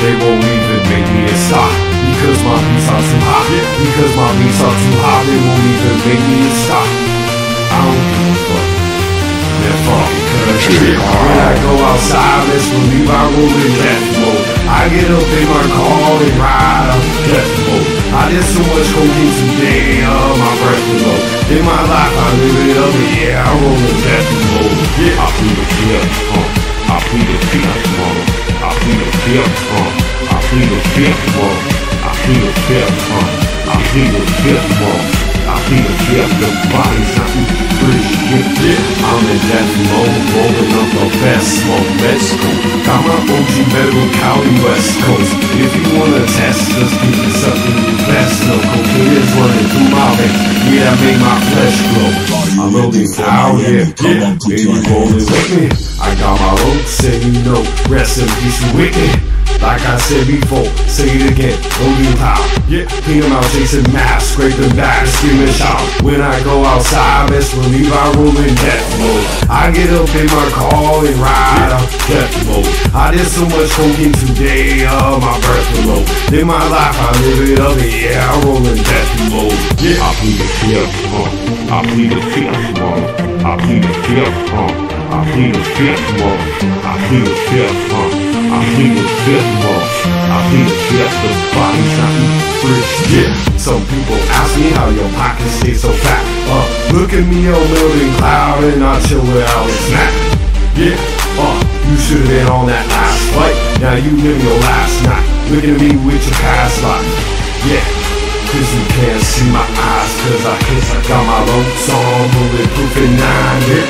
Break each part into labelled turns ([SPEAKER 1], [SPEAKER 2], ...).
[SPEAKER 1] they won't even make me a stop. Because my beats are too hot, because my beats are too hot, they won't even make me a stop. I don't give a fuck. That fuck because when I go outside, let's believe I roll in death mode. I get up in my car and ride up death mode. I did so much cocaine today, uh, my breath was low. In my life, I live it up, and yeah, I roll in death mode. Yeah, I plead the fifth, uh, I plead the fifth, uh, I plead the fifth, uh, Fifth, uh, I the fifth, uh, I the fifth, uh. I the fifth, the body's not pretty shit. I'm in death mode, rolling up the best smoke, Mexico. Got my OG Metal County West Coast. If you wanna test us, give me something best. Running through my veins. Yeah, I make my flesh glow. I'm rolling out here, yeah. Baby, rolling with me. I got my oats and you know, rest in peace, wicked. Like I said before, say it again, holding power. Yeah, clean them out, chasing mass, scraping back, screaming shout. When I go outside, best believe I roll in death mode. I get up in my car and ride death mode. I did so much cocaine today, uh, my breath below. In my life, I live it up, yeah, I roll in death mode. Yeah, I plead the fifth, uh, I plead the fifth, uh, I plead the fifth, uh, I plead the fifth, uh, I plead the fifth, uh. I plead the fifth month. I plead the fifth, the body's not fresh. Yeah. Some people ask me how your pockets stay so fat. Uh, look at me on melting cloud and I chill without a snack. Yeah. You should've been on that last fight. Now you live your last night. Looking at me with your past life. Yeah. Cause you can't see my eyes Cause I, cause I got my lungs on Bulletproof and nine, yeah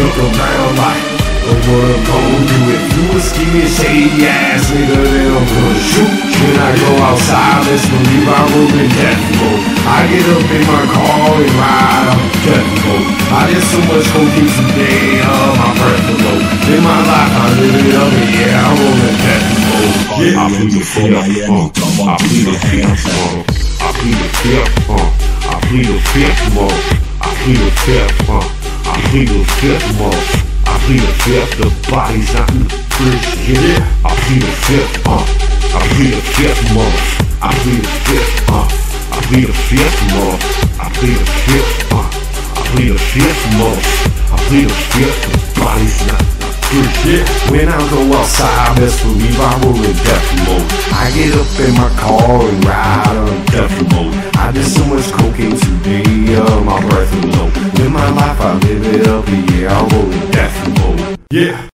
[SPEAKER 1] Look around like what I'm gonna do if you a scheming shady ass nigga then I'm gonna shoot When I go outside, let's believe I roll in death mode I get up in my car and ride up death mode I did so much cocaine today, uh, my breath is In my life I live it up and yeah, I roll in death mode Yeah, I plead the fifth, uh, I plead the fifth, uh, I plead the fifth, uh, I plead the fifth, uh, I plead the fifth, uh, I plead the fifth, uh plead the fifth, the body's not in the fridge, yeah. I plead the fifth, uh. I plead the fifth, mother. I plead the fifth, uh. I plead the fifth, mother. I plead the fifth, uh. I plead the fifth, mother. I plead the fifth, the body's not in the fridge, yeah. When I go outside, best believe I roll in death mode. I get up in my car and ride on death mode. I did so much cocaine today, uh, my breath is low. In my life, I live it up, yeah, I roll in death mode. Yeah.